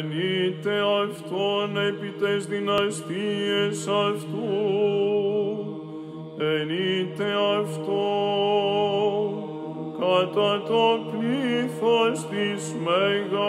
ενείτε αυτόν επί τες δυναστείες αυτού, ενείτε αυτόν κατά το πλήθος της μεγαλοσύνης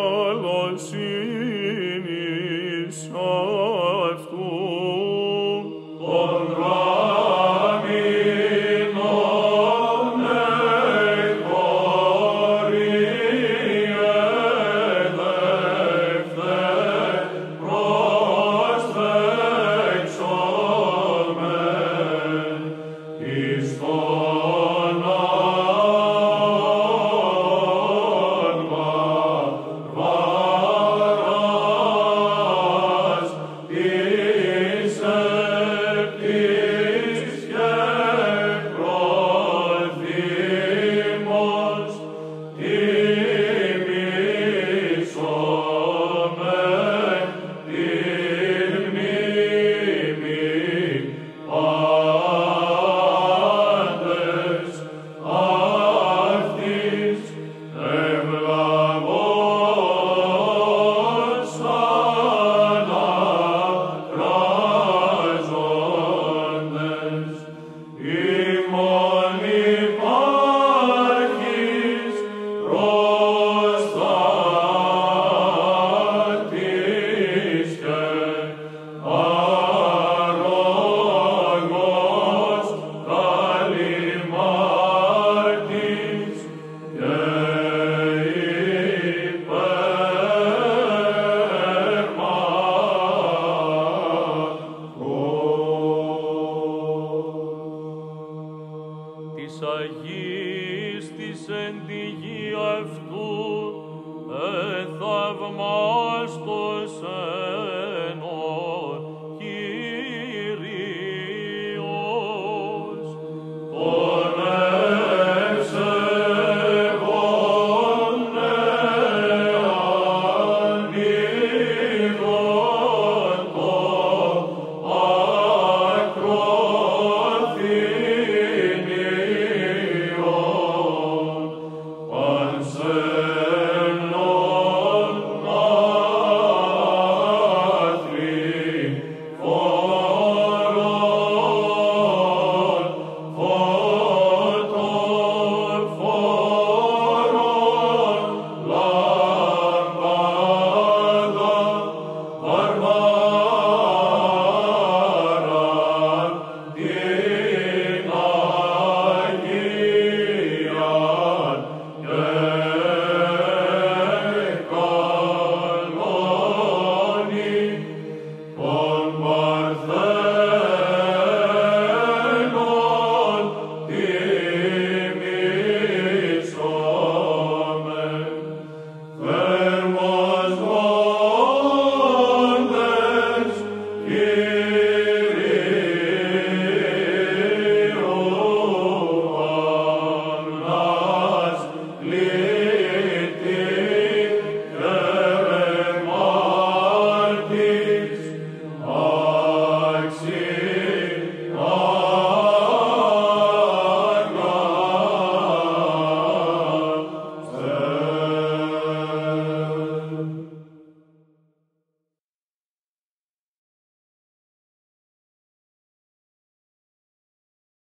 Αγίας της εν τη γη αυτού εθαυμάστος εν